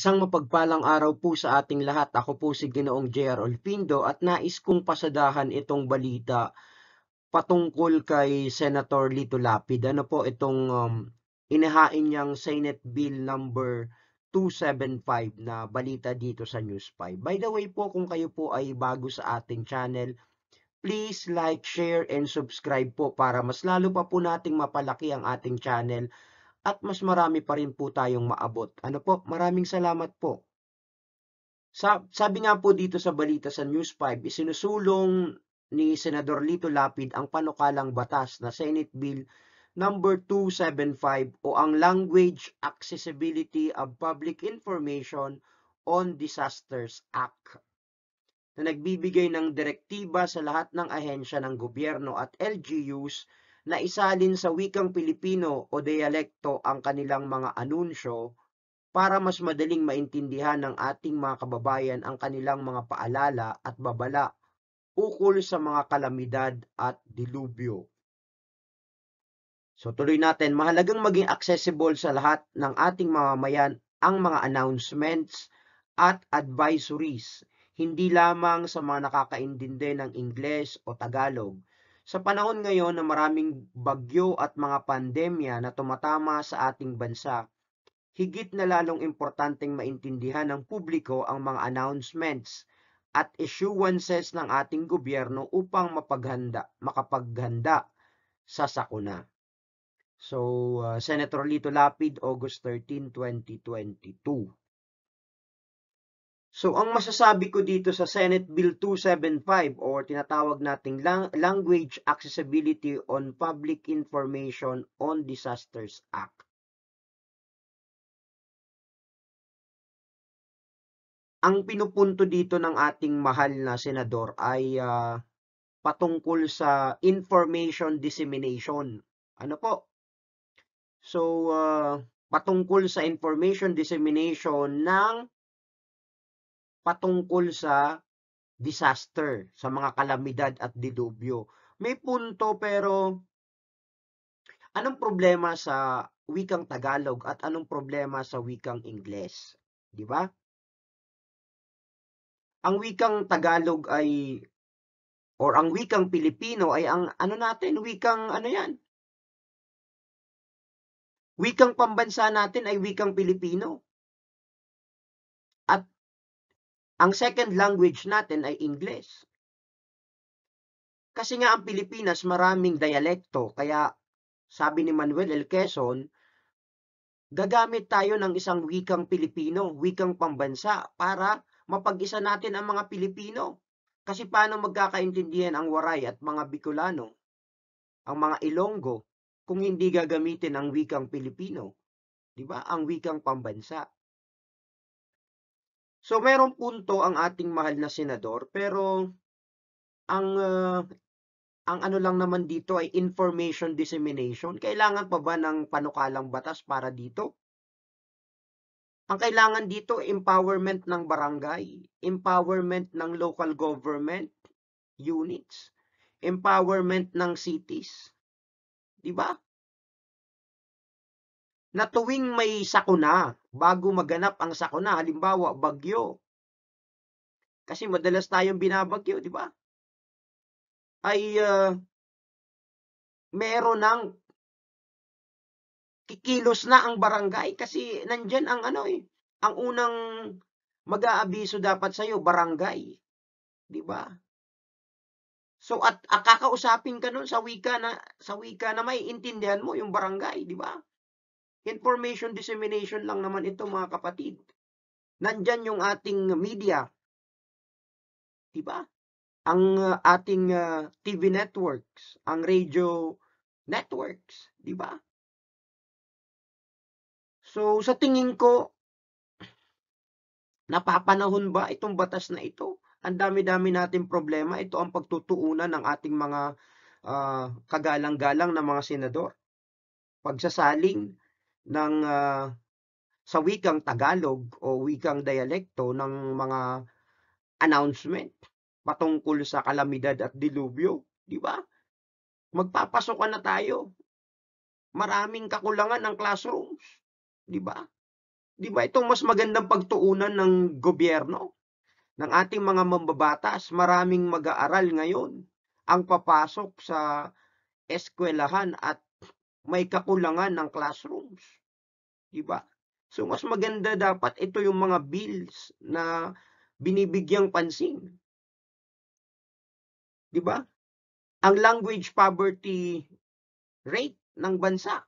Isang mapagpalang araw po sa ating lahat. Ako po si Ginoong JR Olpindo at nais kong pasadahan itong balita patungkol kay Senator Lito Lapid. Ano po itong um, inihain niyang Senate Bill number 275 na balita dito sa News 5. By the way po, kung kayo po ay bago sa ating channel, please like, share, and subscribe po para mas lalo pa po nating mapalaki ang ating channel at mas marami pa rin po tayong maabot. Ano po? Maraming salamat po. Sa, sabi nga po dito sa balita sa News 5, isinusulong ni Senador Lito Lapid ang panukalang batas na Senate Bill number 275 o ang Language Accessibility of Public Information on Disasters Act na nagbibigay ng direktiba sa lahat ng ahensya ng gobyerno at LGUs na isalin sa wikang Pilipino o dialekto ang kanilang mga anunsyo para mas madaling maintindihan ng ating mga kababayan ang kanilang mga paalala at babala ukol sa mga kalamidad at dilubyo. So tuloy natin, mahalagang maging accessible sa lahat ng ating mamamayan ang mga announcements at advisories, hindi lamang sa mga nakakaintindi ng Ingles o Tagalog, sa panahon ngayon na maraming bagyo at mga pandemya na tumatama sa ating bansa, higit na lalong importanteng maintindihan ng publiko ang mga announcements at issuances ng ating gobyerno upang mapaghanda, makapaghanda sa sakuna. So, uh, Senator Lito Lapid, August 13, 2022. So, ang masasabi ko dito sa Senate Bill 275 or tinatawag nating Language Accessibility on Public Information on Disasters Act. Ang pinupunto dito ng ating mahal na senador ay uh, patungkol sa information dissemination. Ano po? So, uh, patungkol sa information dissemination ng patungkol sa disaster, sa mga kalamidad at dilubyo. May punto pero anong problema sa wikang Tagalog at anong problema sa wikang Ingles? Di ba? Ang wikang Tagalog ay or ang wikang Pilipino ay ang ano natin, wikang ano yan? Wikang pambansa natin ay wikang Pilipino. Ang second language natin ay English. Kasi nga ang Pilipinas maraming dialekto, kaya sabi ni Manuel L. Quezon, gagamit tayo ng isang wikang Pilipino, wikang pambansa, para mapag-isa natin ang mga Pilipino. Kasi paano magkakaintindihan ang Waray at mga Bicolano, ang mga Ilonggo, kung hindi gagamitin ang wikang Pilipino? Di ba? Ang wikang pambansa. So merong punto ang ating mahal na senador pero ang uh, ang ano lang naman dito ay information dissemination. Kailangan pa ba ng panukalang batas para dito? Ang kailangan dito empowerment ng barangay, empowerment ng local government units, empowerment ng cities. 'Di ba? na tuwing may sakuna, bago maganap ang sakuna, halimbawa bagyo, kasi madalas tayong binabagyo, di ba? Ay uh, meron ng kikilos na ang barangay kasi nandyan ang ano eh, ang unang mag-aabiso dapat sa'yo, barangay. Di ba? So at, at kakausapin ka nun sa wika na sa wika na may intindihan mo yung barangay, di ba? Information dissemination lang naman ito mga kapatid. Nandyan yung ating media. Diba? Ang uh, ating uh, TV networks, ang radio networks, di ba? So sa tingin ko napapanahon ba itong batas na ito? Ang dami-dami nating problema, ito ang pagtutuunan ng ating mga uh, kagalang-galang na mga senador. Pagsasaling ng uh, sa wikang Tagalog o wikang dialekto ng mga announcement patungkol sa kalamidad at dilubyo, di ba? Magpapasok na tayo. Maraming kakulangan ng classrooms, di ba? 'Di ba itong mas magandang pagtuunan ng gobyerno, ng ating mga mambabatas, maraming mag-aaral ngayon ang papasok sa eskuwelahan at may kakulangan ng classrooms, 'di ba? So mas maganda dapat ito yung mga bills na binibigyang pansin. 'Di ba? Ang language poverty rate ng bansa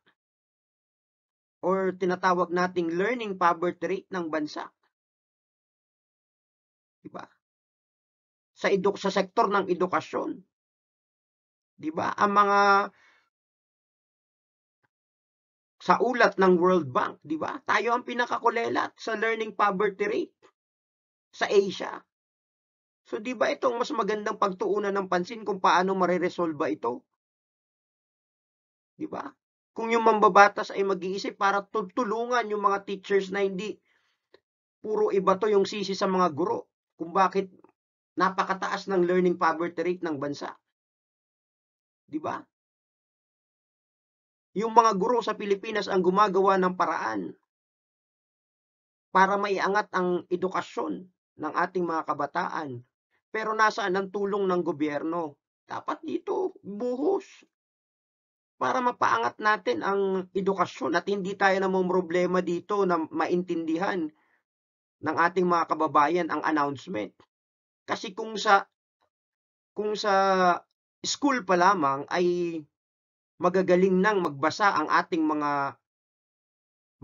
or tinatawag nating learning poverty rate ng bansa. 'Di ba? Sa eduk sa sektor ng edukasyon. 'Di ba? Ang mga sa ulat ng World Bank, 'di ba? Tayo ang pinakakulelat sa learning poverty rate sa Asia. So 'di ba itong mas magandang pagtuunan ng pansin kung paano mareresolba ito? 'Di ba? Kung yung mambabatas ay mag-iisip para tutulungan yung mga teachers na hindi puro iba to yung sisi sa mga guro kung bakit napakataas ng learning poverty rate ng bansa. 'Di ba? Yung mga guro sa Pilipinas ang gumagawa ng paraan para maiangat ang edukasyon ng ating mga kabataan. Pero nasaan ang tulong ng gobyerno? Dapat dito buhos para mapaangat natin ang edukasyon at hindi tayo namomroblema dito na maintindihan ng ating mga kababayan ang announcement. Kasi kung sa kung sa school pa lamang ay magagaling nang magbasa ang ating mga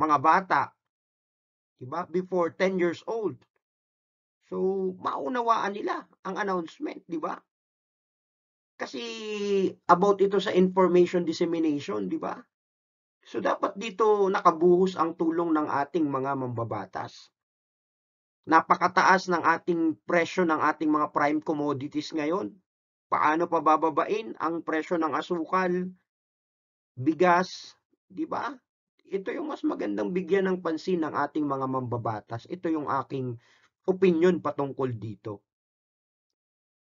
mga bata, 'di ba? Before 10 years old. So, maunawaan nila ang announcement, 'di ba? Kasi about ito sa information dissemination, 'di ba? So dapat dito nakabuhos ang tulong ng ating mga mambabatas. Napakataas ng ating presyo ng ating mga prime commodities ngayon. Paano pa bababain ang presyo ng asukal, bigas, 'di ba? Ito yung mas magandang bigyan ng pansin ng ating mga mambabatas. Ito yung aking opinion patungkol dito.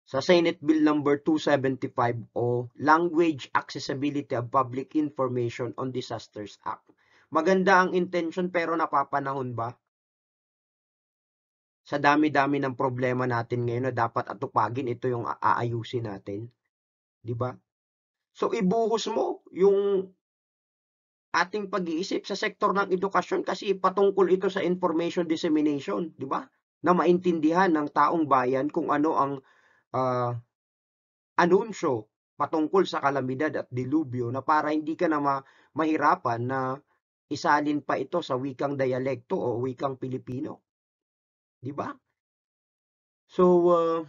Sa Senate Bill number 275 o Language Accessibility of Public Information on Disasters Act. Maganda ang intention pero napapanahon ba? Sa dami-dami ng problema natin ngayon na dapat atupagin, ito yung aayusin natin. 'Di ba? So ibuhos mo yung ating pag-iisip sa sektor ng edukasyon kasi patungkol ito sa information dissemination, 'di ba? Na maintindihan ng taong bayan kung ano ang uh, anunsyo patungkol sa kalamidad at dilubyo na para hindi ka na ma- mahirapan na isalin pa ito sa wikang dialekto o wikang Pilipino. 'Di ba? So uh,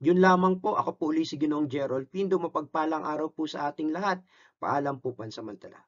yun lamang po. Ako po uli si Ginoong Gerald Pindo. Mapagpalang araw po sa ating lahat. Paalam po pansamantala.